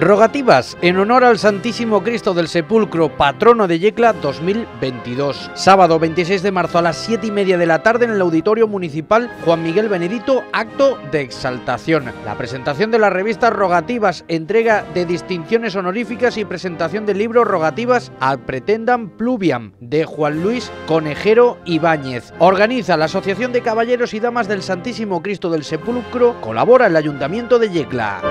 Rogativas en honor al Santísimo Cristo del Sepulcro, patrono de Yecla 2022. Sábado 26 de marzo a las 7 y media de la tarde en el Auditorio Municipal Juan Miguel Benedito, acto de exaltación. La presentación de la revista Rogativas, entrega de distinciones honoríficas y presentación del libro Rogativas al pretendam Pluviam de Juan Luis Conejero Ibáñez. Organiza la Asociación de Caballeros y Damas del Santísimo Cristo del Sepulcro, colabora el Ayuntamiento de Yecla.